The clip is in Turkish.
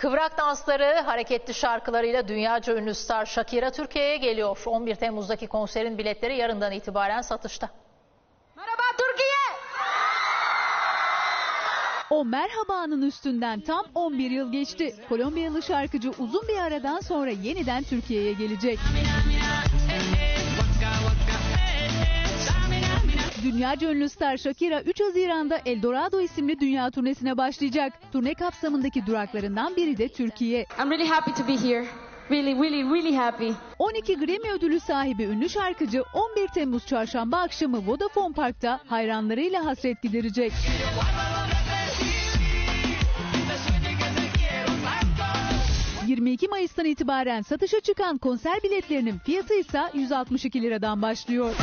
Kıvrak dansları, hareketli şarkılarıyla dünyaca ünlü star Shakira Türkiye'ye geliyor. 11 Temmuz'daki konserin biletleri yarından itibaren satışta. Merhaba Türkiye. O merhabanın üstünden tam 11 yıl geçti. Kolombiyalı şarkıcı uzun bir aradan sonra yeniden Türkiye'ye gelecek. Dünyaca ünlü star Shakira 3 Haziran'da Eldorado isimli dünya turnesine başlayacak. Turne kapsamındaki duraklarından biri de Türkiye. I'm really happy to be here. Really, really, really happy. 12 Grammy ödülü sahibi ünlü şarkıcı 11 Temmuz çarşamba akşamı Vodafone Park'ta hayranlarıyla hasret giderecek. ...22 Mayıs'tan itibaren satışa çıkan konser biletlerinin fiyatı ise 162 liradan başlıyor.